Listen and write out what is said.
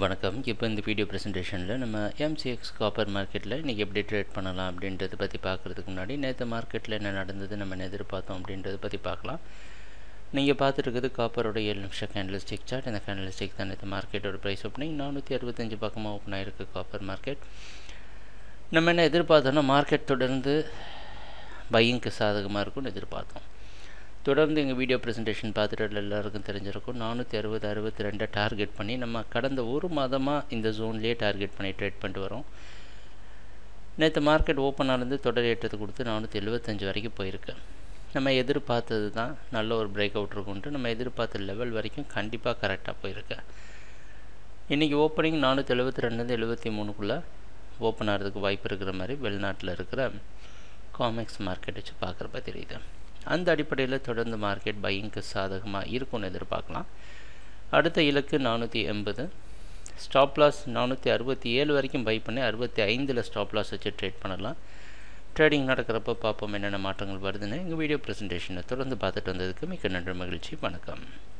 வணக்கம். இப்போ இந்த வீடியோ ப்ரெசன்டேஷனில் நம்ம எம்சிஎக்ஸ் காப்பர் மார்க்கெட்டில் இன்றைக்கி எப்படி ட்ரேட் பண்ணலாம் அப்படின்றத பற்றி பார்க்குறதுக்கு முன்னாடி நேற்று மார்க்கெட்டில் என்ன நடந்தது நம்ம என்ன எதிர்பார்த்தோம் அப்படின்றத பற்றி பார்க்கலாம். நீங்கள் பார்த்துருக்குது காப்பரோட ஏழு நிமிஷம் கேண்டலிஸ்டிக் சார்ட் இந்த கேண்டலிஸ்டிக் தான் நேற்று மார்க்கெட்டோட ப்ரைஸ் ஓப்பனிங் நானூற்றி அறுபத்தஞ்சு பக்கமாக ஓப்பன் ஆகிருக்கு காப்பர் மார்க்கெட் நம்ம என்ன எதிர்பார்த்தோன்னா மார்க்கெட் தொடர்ந்து பையிங்க்கு சாதகமாக இருக்கும்னு எதிர்பார்த்தோம். தொடர்ந்து எங்கள் வீடியோ ப்ரெசன்டேஷன் பார்த்துட்டு எல்லாருக்கும் தெரிஞ்சிருக்கும். நானூற்றி அறுபது அறுபத்தி ரெண்டை டார்கெட் பண்ணி நம்ம கடந்த ஒரு மாதமாக இந்த ஜோன்லேயே டார்கெட் பண்ணி ட்ரேட் பண்ணிட்டு வரோம். நேற்று மார்க்கெட் ஓப்பன் ஆனது தொடர் ஏற்றத்தை கொடுத்து நானூற்றி எழுபத்தஞ்சு வரைக்கும் போயிருக்கு. நம்ம எதிர்பார்த்தது தான் நல்ல ஒரு பிரேக் அவுட் இருக்குன்ட்டு நம்ம எதிர்பார்த்த லெவல் வரைக்கும் கண்டிப்பாக கரெக்டாக போயிருக்கு. இன்றைக்கி ஓப்பனிங் நானூற்றி எழுபத்தி ரெண்டுலேருந்து எழுபத்தி மூணுக்குள்ளே ஓப்பன் ஆகிறதுக்கு வாய்ப்பு இருக்கிற மாதிரி வெளிநாட்டில் இருக்கிற காமெக்ஸ் மார்க்கெட் வச்சு பார்க்குறப்ப தெரியுது. அந்த அடிப்படையில் தொடர்ந்து மார்க்கெட் பையிங்க்கு சாதகமாக இருக்கும்னு எதிர்பார்க்கலாம். அடுத்த இலக்கு நானூற்றி எண்பது. ஸ்டாப் லாஸ் நானூற்றி அறுபத்தி ஏழு வரைக்கும் பை பண்ணி அறுபத்தி ஐந்தில் ஸ்டாப் லாஸ் வச்சு ட்ரேட் பண்ணலாம். ட்ரேடிங் நடக்கிறப்ப பார்ப்போம் என்னென்ன மாற்றங்கள் வருதுன்னு. எங்கள் வீடியோ ப்ரெசன்டேஷனை தொடர்ந்து பார்த்துட்டு வந்ததுக்கு மிக்க நன்றி மகிழ்ச்சி வணக்கம்.